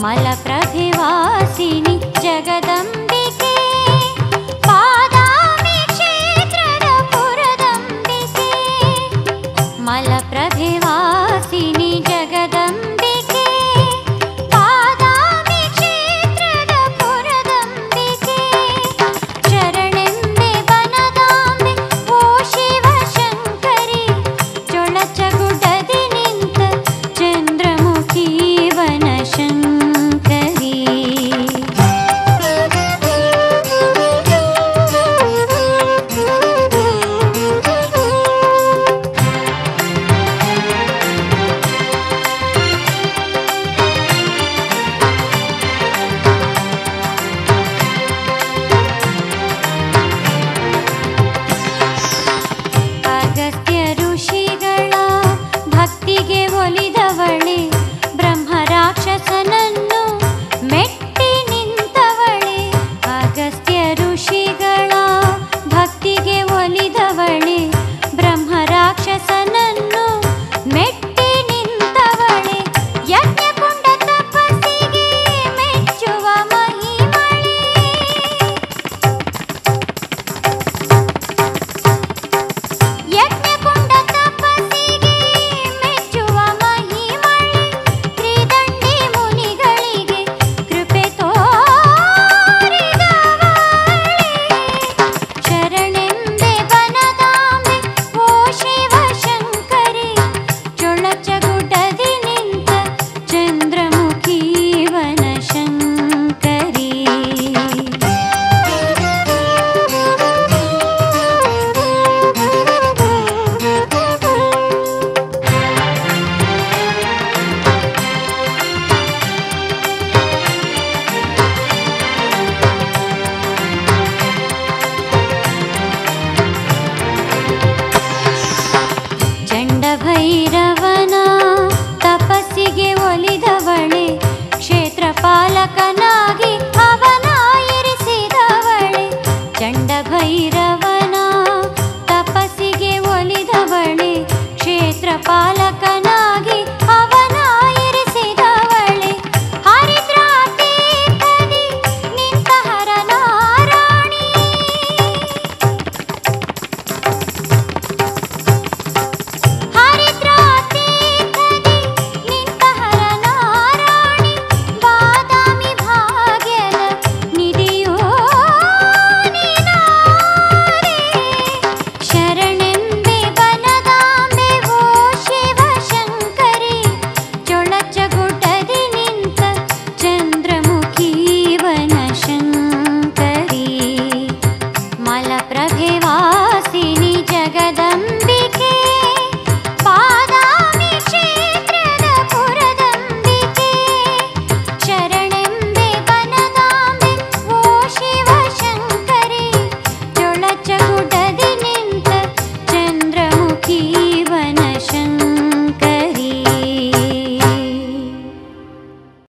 Mala pra... nan